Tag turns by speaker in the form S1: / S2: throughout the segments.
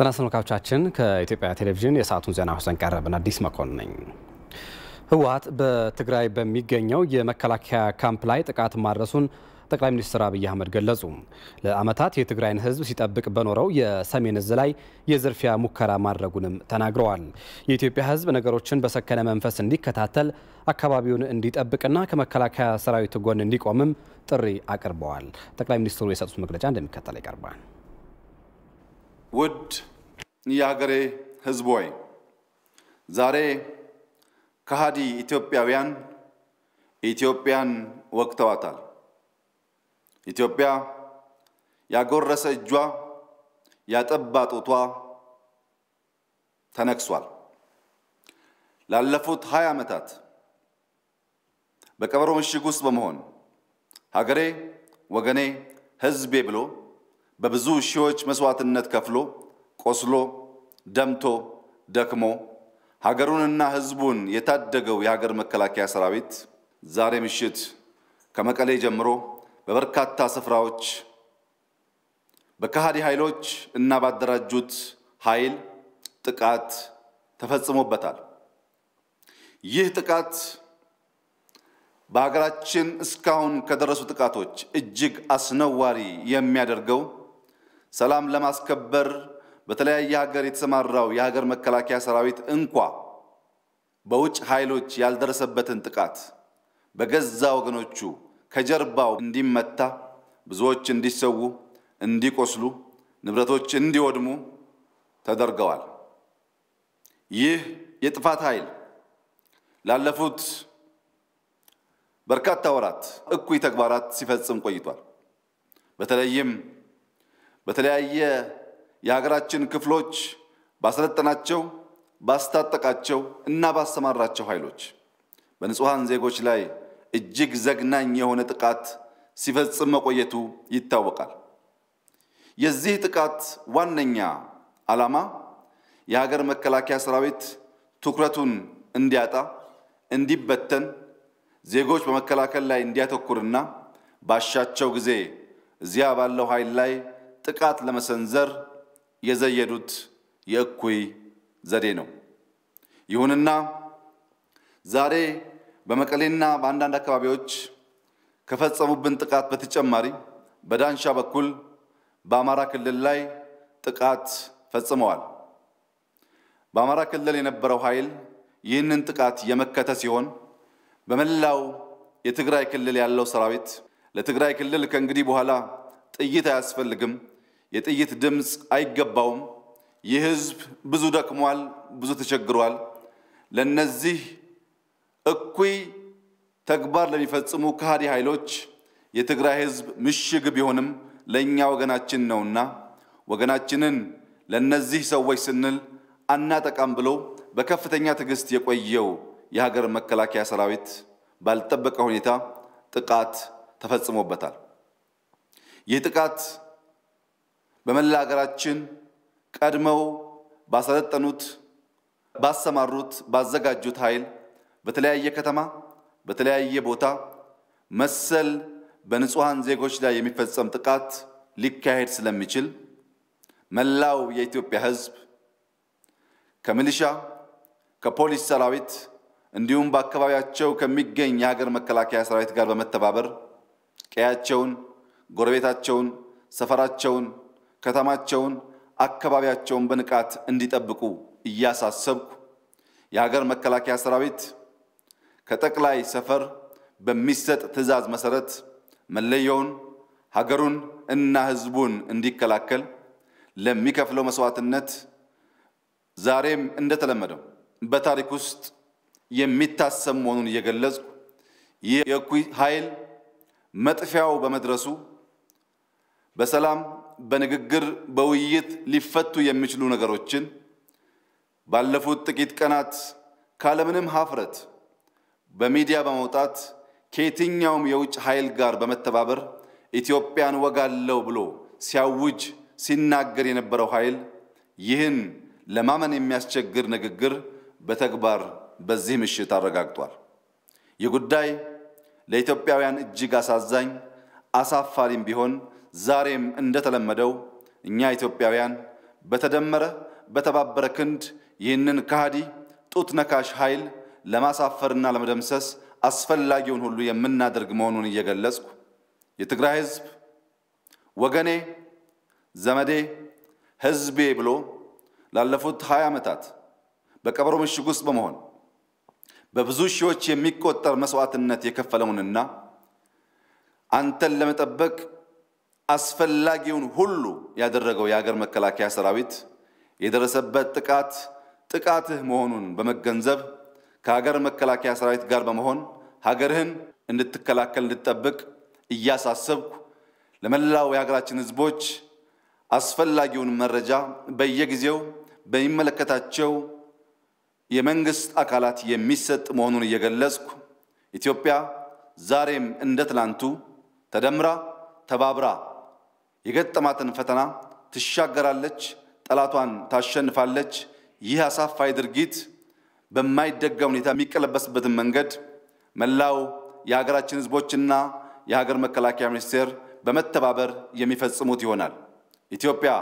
S1: ጤና ተመልካቾቻችን ከኢትዮጵያ ቴሌቪዥን የሰዓቱን ዜና ሁሰን ቀረብን። አዲስ መኮንን ነኝ። ህወሓት በትግራይ በሚገኘው የመከላከያ ካምፕ ላይ ጥቃት ማድረሱን ጠቅላይ ሚኒስትር አብይ አህመድ ገለጹ። ለዓመታት የትግራይን ህዝብ ሲጠብቅ በኖረው የሰሜን እዝ ላይ የዝርፊያ ሙከራ ማድረጉንም ተናግረዋል። የኢትዮጵያ ህዝብ ነገሮችን በሰከነ መንፈስ እንዲከታተል፣ አካባቢውን እንዲጠብቅና ከመከላከያ ሰራዊት ጎን እንዲቆምም ጥሪ አቅርበዋል። ጠቅላይ ሚኒስትሩ የሰጡት መግለጫ እንደሚከተል ይቀርባል።
S2: ውድ የሀገሬ ህዝብ ሆይ ዛሬ ከሃዲ ኢትዮጵያውያን ኢትዮጵያን ወግተዋታል። ኢትዮጵያ ያጎረሰ እጇ ያጠባ ጡቷ ተነክሷል። ላለፉት ሀያ ዓመታት በቀበሮ ምሽግ ውስጥ በመሆን ሀገሬ፣ ወገኔ፣ ህዝቤ ብሎ በብዙ ሺዎች መስዋዕትነት ከፍሎ ቆስሎ ደምቶ ደክሞ ሀገሩንና ህዝቡን የታደገው የሀገር መከላከያ ሰራዊት ዛሬ ምሽት ከመቀሌ ጀምሮ በበርካታ ስፍራዎች በከሃዲ ኃይሎች እና ባደራጁት ኃይል ጥቃት ተፈጽሞበታል። ይህ ጥቃት በሀገራችን እስካሁን ከደረሱ ጥቃቶች እጅግ አስነዋሪ የሚያደርገው ሰላም ለማስከበር በተለያየ ሀገር የተሰማራው የሀገር መከላከያ ሰራዊት እንኳ በውጭ ኃይሎች ያልደረሰበትን ጥቃት በገዛ ወገኖቹ ከጀርባው እንዲመታ፣ ብዙዎች እንዲሰዉ፣ እንዲቆስሉ፣ ንብረቶች እንዲወድሙ ተደርገዋል። ይህ የጥፋት ኃይል ላለፉት በርካታ ወራት እኩይ ተግባራት ሲፈጽም ቆይቷል። በተለይም በተለያየ የሀገራችን ክፍሎች ባሰለጠናቸው፣ ባስታጠቃቸው እና ባሰማራቸው ኃይሎች በንጹሐን ዜጎች ላይ እጅግ ዘግናኝ የሆነ ጥቃት ሲፈጽም መቆየቱ ይታወቃል። የዚህ ጥቃት ዋነኛ ዓላማ የሀገር መከላከያ ሰራዊት ትኩረቱን እንዲያጣ፣ እንዲበተን፣ ዜጎች በመከላከል ላይ እንዲያተኩርና ባሻቸው ጊዜ እዚያ ባለው ኃይል ላይ ጥቃት ለመሰንዘር የዘየዱት የእኩይ ዘዴ ነው። ይሁንና ዛሬ በመቀሌና በአንዳንድ አካባቢዎች ከፈጸሙብን ጥቃት በተጨማሪ በዳንሻ በኩል በአማራ ክልል ላይ ጥቃት ፈጽመዋል። በአማራ ክልል የነበረው ኃይል ይህንን ጥቃት የመከተ ሲሆን በመላው የትግራይ ክልል ያለው ሰራዊት ለትግራይ ክልል ከእንግዲህ በኋላ ጥይት አያስፈልግም፣ የጥይት ድምፅ አይገባውም፣ ይህ ህዝብ ብዙ ደክሟል፣ ብዙ ተቸግሯል፣ ለነዚህ እኩይ ተግባር ለሚፈጽሙ ከሃዲ ኃይሎች የትግራይ ህዝብ ምሽግ ቢሆንም ለእኛ ወገናችን ነውና ወገናችንን ለነዚህ ሰዎች ስንል አናጠቃም ብሎ በከፍተኛ ትዕግስት የቆየው የሀገር መከላከያ ሰራዊት ባልጠበቀ ሁኔታ ጥቃት ተፈጽሞበታል። ይህ ጥቃት በመላ ሀገራችን ቀድመው ባሰለጠኑት፣ ባሰማሩት፣ ባዘጋጁት ኃይል በተለያየ ከተማ በተለያየ ቦታ መሰል በንጹሐን ዜጎች ላይ የሚፈጸም ጥቃት ሊካሄድ ስለሚችል መላው የኢትዮጵያ ህዝብ ከሚሊሻ ከፖሊስ ሰራዊት እንዲሁም በአካባቢያቸው ከሚገኝ የሀገር መከላከያ ሰራዊት ጋር በመተባበር ቀያቸውን፣ ጎረቤታቸውን፣ ሰፈራቸውን፣ ከተማቸውን፣ አካባቢያቸውን በንቃት እንዲጠብቁ እያሳሰብኩ የሀገር መከላከያ ሰራዊት ከጠቅላይ ሰፈር በሚሰጥ ትዕዛዝ መሰረት መለየውን ሀገሩን እና ህዝቡን እንዲከላከል ለሚከፍለው መስዋዕትነት ዛሬም እንደተለመደው በታሪክ ውስጥ የሚታሰብ መሆኑን እየገለጽኩ ይህ የእኩይ ኃይል መጥፊያው በመድረሱ በሰላም በንግግር በውይይት ሊፈቱ የሚችሉ ነገሮችን ባለፉት ጥቂት ቀናት ካለምንም ሀፍረት በሚዲያ በመውጣት ከየትኛውም የውጭ ኃይል ጋር በመተባበር ኢትዮጵያን ወጋለው ብሎ ሲያውጅ ሲናገር የነበረው ኃይል ይህን ለማመን የሚያስቸግር ንግግር በተግባር በዚህ ምሽት አረጋግጧል። ይህ ጉዳይ ለኢትዮጵያውያን እጅግ አሳዛኝ አሳፋሪም ቢሆን ዛሬም እንደተለመደው እኛ ኢትዮጵያውያን በተደመረ በተባበረ ክንድ ይህንን ከሃዲ ጡት ነካሽ ኃይል ለማሳፈርና ለመደምሰስ አስፈላጊውን ሁሉ የምናደርግ መሆኑን እየገለጽኩ የትግራይ ሕዝብ ወገኔ፣ ዘመዴ፣ ሕዝቤ ብሎ ላለፉት 20 ዓመታት በቀበሮ ምሽግ ውስጥ በመሆን በብዙ ሺዎች የሚቆጠር መስዋዕትነት የከፈለውንና አንተን ለመጠበቅ አስፈላጊውን ሁሉ ያደረገው የሀገር መከላከያ ሰራዊት የደረሰበት ጥቃት ጥቃትህ መሆኑን በመገንዘብ ከሀገር መከላከያ ሰራዊት ጋር በመሆን ሀገርህን እንድትከላከል እንድትጠብቅ እያሳሰብኩ ለመላው የሀገራችን ህዝቦች አስፈላጊውን መረጃ በየጊዜው በሚመለከታቸው የመንግስት አካላት የሚሰጥ መሆኑን እየገለጽኩ ኢትዮጵያ ዛሬም እንደ ትላንቱ ተደምራ ተባብራ የገጠማትን ፈተና ትሻገራለች፣ ጠላቷን ታሸንፋለች። ይህ አሳፋይ ድርጊት በማይደጋ ሁኔታ የሚቀለበስበትን መንገድ መላው የሀገራችን ህዝቦችና የሀገር መከላከያ ሚኒስቴር በመተባበር የሚፈጽሙት ይሆናል። ኢትዮጵያ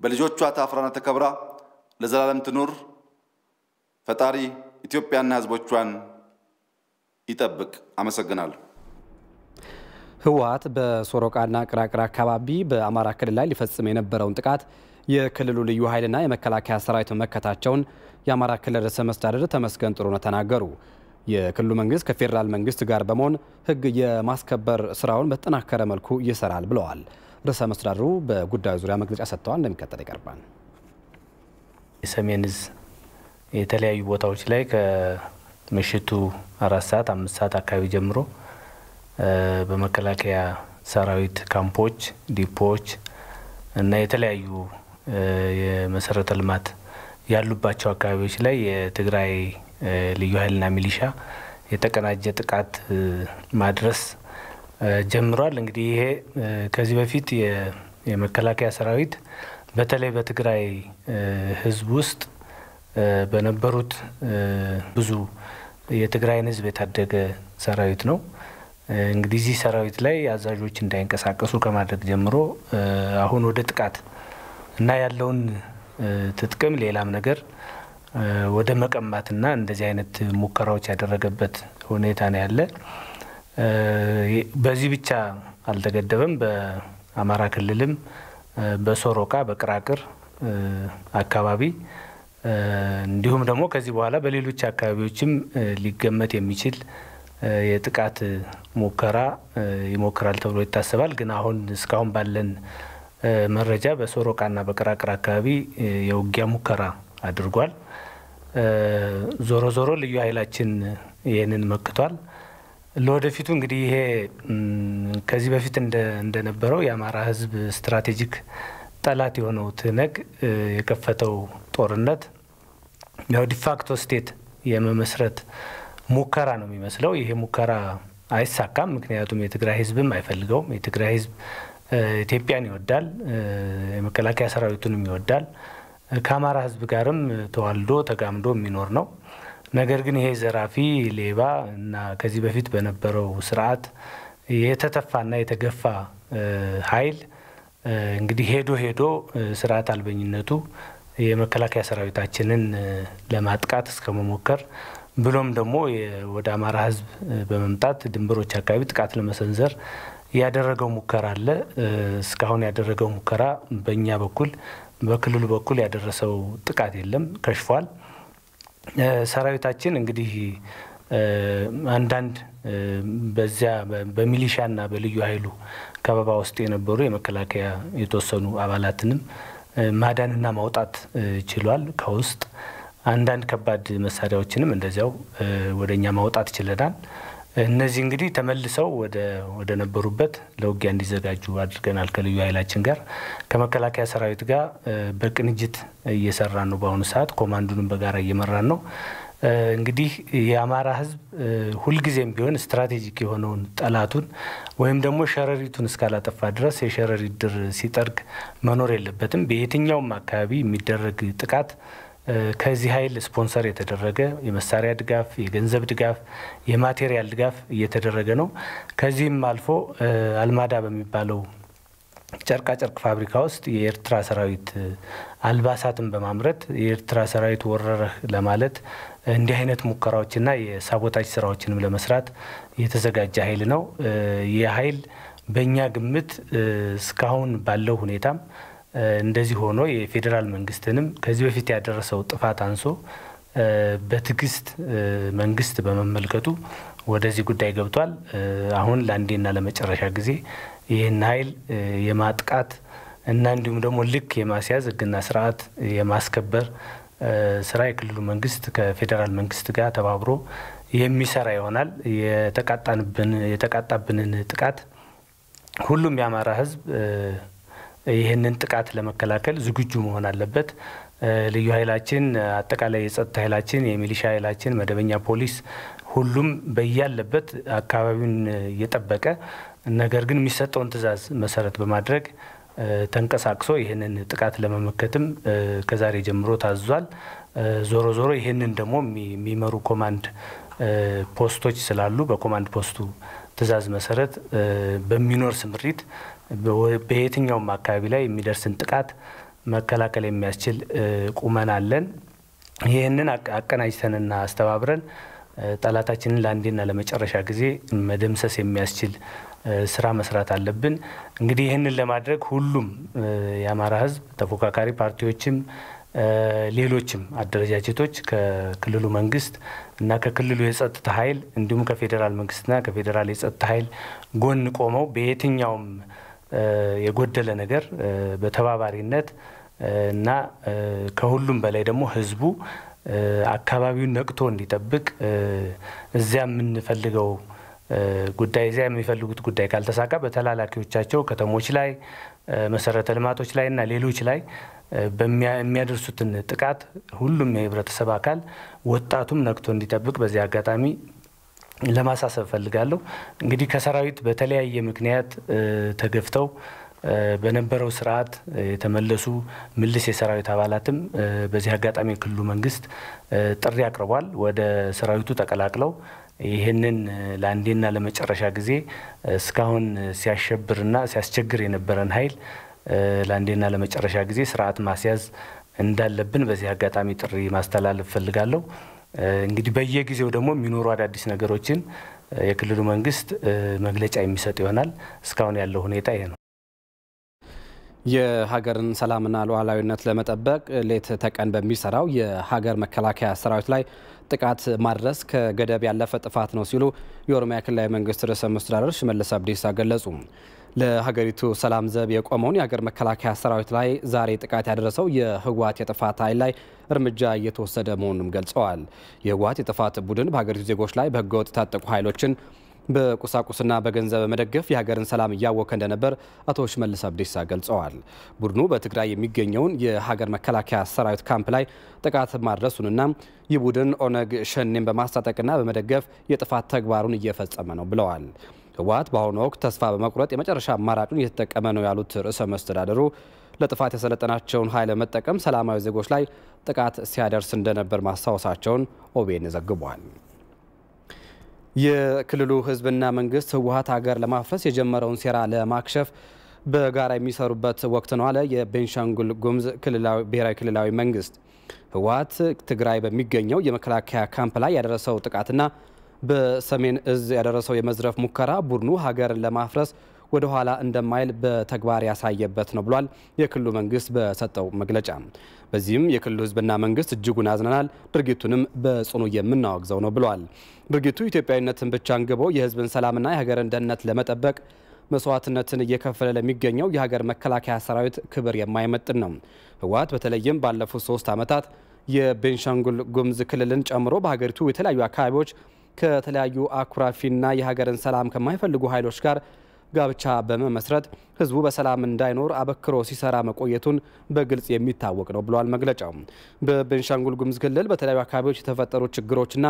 S2: በልጆቿ ታፍራና ተከብራ ለዘላለም ትኑር። ፈጣሪ ኢትዮጵያና ህዝቦቿን ይጠብቅ። አመሰግናለሁ።
S1: ህወሓት በሶሮቃና ቅራቅር አካባቢ በአማራ ክልል ላይ ሊፈጽም የነበረውን ጥቃት የክልሉ ልዩ ኃይልና የመከላከያ ሰራዊት መመከታቸውን የአማራ ክልል ርዕሰ መስተዳድር ተመስገን ጥሩነህ ተናገሩ። የክልሉ መንግስት ከፌዴራል መንግስት ጋር በመሆን ህግ የማስከበር ስራውን በተጠናከረ መልኩ ይሰራል ብለዋል። ርዕሰ መስተዳድሩ በጉዳዩ ዙሪያ መግለጫ ሰጥተዋል። እንደሚከተል ይቀርባል።
S3: የሰሜን እዝ የተለያዩ ቦታዎች ላይ ከምሽቱ አራት ሰዓት አምስት ሰዓት አካባቢ ጀምሮ በመከላከያ ሰራዊት ካምፖች፣ ዲፖዎች እና የተለያዩ የመሰረተ ልማት ያሉባቸው አካባቢዎች ላይ የትግራይ ልዩ ኃይልና ሚሊሻ የተቀናጀ ጥቃት ማድረስ ጀምሯል። እንግዲህ ይሄ ከዚህ በፊት የመከላከያ ሰራዊት በተለይ በትግራይ ህዝብ ውስጥ በነበሩት ብዙ የትግራይን ህዝብ የታደገ ሰራዊት ነው። እንግዲህ እዚህ ሰራዊት ላይ አዛዦች እንዳይንቀሳቀሱ ከማድረግ ጀምሮ አሁን ወደ ጥቃት እና ያለውን ትጥቅም ሌላም ነገር ወደ መቀማትና እንደዚህ አይነት ሙከራዎች ያደረገበት ሁኔታ ነው ያለ። በዚህ ብቻ አልተገደበም። በአማራ ክልልም በሶሮቃ በቅራቅር አካባቢ እንዲሁም ደግሞ ከዚህ በኋላ በሌሎች አካባቢዎችም ሊገመት የሚችል የጥቃት ሙከራ ይሞክራል ተብሎ ይታሰባል። ግን አሁን እስካሁን ባለን መረጃ በሶሮቃና በቅራቅር አካባቢ የውጊያ ሙከራ አድርጓል። ዞሮ ዞሮ ልዩ ኃይላችን ይህንን መክቷል። ለወደፊቱ እንግዲህ ይሄ ከዚህ በፊት እንደነበረው የአማራ ሕዝብ strategic ጠላት የሆነው ትህነግ የከፈተው ጦርነት ያው de facto state የመመስረት ሙከራ ነው የሚመስለው። ይሄ ሙከራ አይሳካም። ምክንያቱም የትግራይ ሕዝብም አይፈልገውም። የትግራይ ሕዝብ ኢትዮጵያን ይወዳል፣ የመከላከያ ሰራዊቱንም ይወዳል። ከአማራ ሕዝብ ጋርም ተዋልዶ ተጋምዶ የሚኖር ነው። ነገር ግን ይሄ ዘራፊ ሌባ እና ከዚህ በፊት በነበረው ስርዓት የተተፋና የተገፋ ኃይል እንግዲህ ሄዶ ሄዶ ስርዓት አልበኝነቱ የመከላከያ ሰራዊታችንን ለማጥቃት እስከ መሞከር ብሎም ደግሞ ወደ አማራ ህዝብ በመምጣት ድንበሮች አካባቢ ጥቃት ለመሰንዘር ያደረገው ሙከራ አለ። እስካሁን ያደረገው ሙከራ በእኛ በኩል በክልሉ በኩል ያደረሰው ጥቃት የለም፣ ከሽፏል። ሰራዊታችን እንግዲህ አንዳንድ በዚያ በሚሊሻና በልዩ ኃይሉ ከበባ ውስጥ የነበሩ የመከላከያ የተወሰኑ አባላትንም ማዳንና ማውጣት ችሏል። ከውስጥ አንዳንድ ከባድ መሳሪያዎችንም እንደዚያው ወደ እኛ ማውጣት ችለናል። እነዚህ እንግዲህ ተመልሰው ወደ ነበሩበት ለውጊያ እንዲዘጋጁ አድርገናል። ከልዩ ኃይላችን ጋር ከመከላከያ ሰራዊት ጋር በቅንጅት እየሰራን ነው። በአሁኑ ሰዓት ኮማንዱንም በጋራ እየመራን ነው። እንግዲህ የአማራ ሕዝብ ሁልጊዜም ቢሆን strategic የሆነውን ጠላቱን ወይም ደግሞ ሸረሪቱን እስካላጠፋ ድረስ የሸረሪት ድር ሲጠርግ መኖር የለበትም። በየትኛውም አካባቢ የሚደረግ ጥቃት ከዚህ ኃይል ስፖንሰር የተደረገ የመሳሪያ ድጋፍ፣ የገንዘብ ድጋፍ፣ የ material ድጋፍ እየተደረገ ነው። ከዚህም አልፎ አልማዳ በሚባለው ጨርቃ ጨርቅ ፋብሪካ ውስጥ የኤርትራ ሰራዊት አልባሳትን በማምረት የኤርትራ ሰራዊት ወረረህ ለማለት እንዲህ አይነት ሙከራዎችና የሳቦታጅ ስራዎችንም ለመስራት የተዘጋጀ ኃይል ነው። ይህ ኃይል በእኛ ግምት እስካሁን ባለው ሁኔታም እንደዚህ ሆኖ የፌዴራል መንግስትንም ከዚህ በፊት ያደረሰው ጥፋት አንሶ በትዕግስት መንግስት በመመልከቱ ወደዚህ ጉዳይ ገብቷል። አሁን ለአንዴና ለመጨረሻ ጊዜ ይህን ኃይል የማጥቃት እና እንዲሁም ደግሞ ልክ የማስያዝ ህግና ስርዓት የማስከበር ስራ የክልሉ መንግስት ከፌዴራል መንግስት ጋር ተባብሮ የሚሰራ ይሆናል። የተቃጣብንን ጥቃት ሁሉም የአማራ ህዝብ ይህንን ጥቃት ለመከላከል ዝግጁ መሆን አለበት። ልዩ ኃይላችን፣ አጠቃላይ የጸጥታ ኃይላችን፣ የሚሊሻ ኃይላችን፣ መደበኛ ፖሊስ፣ ሁሉም በያለበት አካባቢውን እየጠበቀ ነገር ግን የሚሰጠውን ትዕዛዝ መሰረት በማድረግ ተንቀሳቅሶ ይህንን ጥቃት ለመመከትም ከዛሬ ጀምሮ ታዟል። ዞሮ ዞሮ ይህንን ደግሞ የሚመሩ ኮማንድ ፖስቶች ስላሉ በኮማንድ ፖስቱ ትዕዛዝ መሰረት በሚኖር ስምሪት በየትኛውም አካባቢ ላይ የሚደርስን ጥቃት መከላከል የሚያስችል ቁመና አለን። ይህንን አቀናጅተንና አስተባብረን ጠላታችንን ለአንዴና ለመጨረሻ ጊዜ መደምሰስ የሚያስችል ስራ መስራት አለብን። እንግዲህ ይህንን ለማድረግ ሁሉም የአማራ ህዝብ ተፎካካሪ ፓርቲዎችም ሌሎችም አደረጃጀቶች ከክልሉ መንግስት እና ከክልሉ የጸጥታ ኃይል እንዲሁም ከፌዴራል መንግስትና ከፌዴራል የጸጥታ ኃይል ጎን ቆመው በየትኛውም የጎደለ ነገር በተባባሪነት እና ከሁሉም በላይ ደግሞ ህዝቡ አካባቢውን ነቅቶ እንዲጠብቅ እዚያ የምንፈልገው ጉዳይ እዚያ የሚፈልጉት ጉዳይ ካልተሳካ በተላላኪዎቻቸው ከተሞች ላይ መሰረተ ልማቶች ላይ እና ሌሎች ላይ የሚያደርሱትን ጥቃት ሁሉም የህብረተሰብ አካል ወጣቱም ነቅቶ እንዲጠብቅ በዚህ አጋጣሚ ለማሳሰብ እፈልጋለሁ። እንግዲህ ከሰራዊት በተለያየ ምክንያት ተገፍተው በነበረው ስርዓት የተመለሱ ምልስ የሰራዊት አባላትም በዚህ አጋጣሚ የክልሉ መንግስት ጥሪ አቅርቧል። ወደ ሰራዊቱ ተቀላቅለው ይህንን ለአንዴና ለመጨረሻ ጊዜ እስካሁን ሲያሸብርና ሲያስቸግር የነበረን ኃይል ለአንዴና ለመጨረሻ ጊዜ ስርዓት ማስያዝ እንዳለብን በዚህ አጋጣሚ ጥሪ ማስተላለፍ እፈልጋለሁ። እንግዲህ በየጊዜው ደግሞ የሚኖሩ አዳዲስ ነገሮችን የክልሉ መንግስት መግለጫ የሚሰጥ ይሆናል። እስካሁን ያለው ሁኔታ ይሄ ነው።
S1: የሀገርን ሰላምና ሉዓላዊነት ለመጠበቅ ሌት ተቀን በሚሰራው የሀገር መከላከያ ሰራዊት ላይ ጥቃት ማድረስ ከገደብ ያለፈ ጥፋት ነው ሲሉ የኦሮሚያ ክልላዊ መንግስት ርዕሰ መስተዳድር ሽመልስ አብዲሳ ገለጹ። ለሀገሪቱ ሰላም ዘብ የቆመውን የሀገር መከላከያ ሰራዊት ላይ ዛሬ ጥቃት ያደረሰው የህወሓት የጥፋት ኃይል ላይ እርምጃ እየተወሰደ መሆኑንም ገልጸዋል። የህወሓት የጥፋት ቡድን በሀገሪቱ ዜጎች ላይ በህገወጥ የታጠቁ ኃይሎችን በቁሳቁስና በገንዘብ በመደገፍ የሀገርን ሰላም እያወከ እንደነበር አቶ ሽመልስ አብዲሳ ገልጸዋል። ቡድኑ በትግራይ የሚገኘውን የሀገር መከላከያ ሰራዊት ካምፕ ላይ ጥቃት ማድረሱንና ይህ ቡድን ኦነግ ሸኔን በማስታጠቅና በመደገፍ የጥፋት ተግባሩን እየፈጸመ ነው ብለዋል። ህወሓት በአሁኑ ወቅት ተስፋ በመቁረጥ የመጨረሻ አማራጩን እየተጠቀመ ነው ያሉት ርዕሰ መስተዳደሩ ለጥፋት የሰለጠናቸውን ኃይል መጠቀም ሰላማዊ ዜጎች ላይ ጥቃት ሲያደርስ እንደነበር ማስታወሳቸውን ኦቤን ዘግቧል። የክልሉ ህዝብና መንግስት ህወሓት ሀገር ለማፍረስ የጀመረውን ሴራ ለማክሸፍ በጋራ የሚሰሩበት ወቅት ነው አለ የቤንሻንጉል ጉሙዝ ብሔራዊ ክልላዊ መንግስት። ህወሓት ትግራይ በሚገኘው የመከላከያ ካምፕ ላይ ያደረሰው ጥቃትና በሰሜን እዝ ያደረሰው የመዝረፍ ሙከራ ቡድኑ ሀገርን ለማፍረስ ወደ ኋላ እንደማይል በተግባር ያሳየበት ነው ብሏል የክልሉ መንግስት በሰጠው መግለጫ። በዚህም የክልሉ ህዝብና መንግስት እጅጉን አዝነናል፣ ድርጊቱንም በጽኑ የምናወግዘው ነው ብለዋል። ድርጊቱ ኢትዮጵያዊነትን ብቻ አንግቦ የህዝብን ሰላምና የሀገርን ደህንነት ለመጠበቅ መስዋዕትነትን እየከፈለ ለሚገኘው የሀገር መከላከያ ሰራዊት ክብር የማይመጥን ነው። ህወሓት በተለይም ባለፉት ሶስት ዓመታት የቤንሻንጉል ጉሙዝ ክልልን ጨምሮ በሀገሪቱ የተለያዩ አካባቢዎች ከተለያዩ አኩራፊና የሀገርን ሰላም ከማይፈልጉ ኃይሎች ጋር ጋብቻ በመመስረት ህዝቡ በሰላም እንዳይኖር አበክሮ ሲሰራ መቆየቱን በግልጽ የሚታወቅ ነው ብለዋል መግለጫው። በቤንሻንጉል ጉሙዝ ክልል በተለያዩ አካባቢዎች የተፈጠሩ ችግሮችና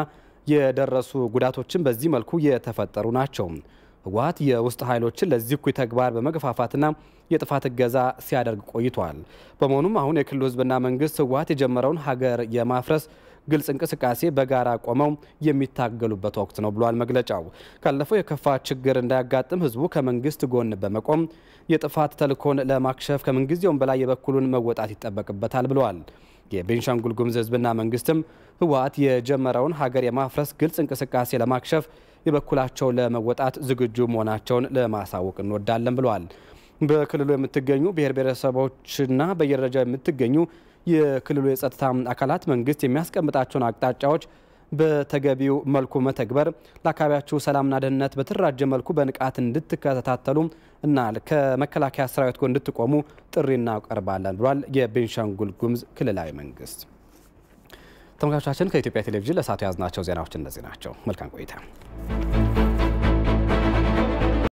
S1: የደረሱ ጉዳቶችን በዚህ መልኩ የተፈጠሩ ናቸው። ህወሓት የውስጥ ኃይሎችን ለዚህ እኩይ ተግባር በመገፋፋትና የጥፋት እገዛ ሲያደርግ ቆይቷል። በመሆኑም አሁን የክልሉ ህዝብና መንግስት ህወሓት የጀመረውን ሀገር የማፍረስ ግልጽ እንቅስቃሴ በጋራ ቆመው የሚታገሉበት ወቅት ነው ብሏል መግለጫው። ካለፈው የከፋ ችግር እንዳያጋጥም ህዝቡ ከመንግስት ጎን በመቆም የጥፋት ተልዕኮን ለማክሸፍ ከምንጊዜውም በላይ የበኩሉን መወጣት ይጠበቅበታል ብለዋል። የቤንሻንጉል ጉሙዝ ህዝብና መንግስትም ህወሓት የጀመረውን ሀገር የማፍረስ ግልጽ እንቅስቃሴ ለማክሸፍ የበኩላቸው ለመወጣት ዝግጁ መሆናቸውን ለማሳወቅ እንወዳለን ብለዋል። በክልሉ የምትገኙ ብሔር ብሔረሰቦችና በየደረጃው የምትገኙ የክልሉ የጸጥታ አካላት መንግስት የሚያስቀምጣቸውን አቅጣጫዎች በተገቢው መልኩ መተግበር ለአካባቢያችሁ ሰላምና ደህንነት በተደራጀ መልኩ በንቃት እንድትከታተሉ እና ከመከላከያ ሰራዊት ጎን እንድትቆሙ ጥሪ እናቀርባለን ብሏል የቤንሻንጉል ጉሙዝ ክልላዊ መንግስት። ተመልካቾቻችን ከኢትዮጵያ ቴሌቪዥን ለሰዓቱ የያዝናቸው ዜናዎች እነዚህ ናቸው። መልካም ቆይታ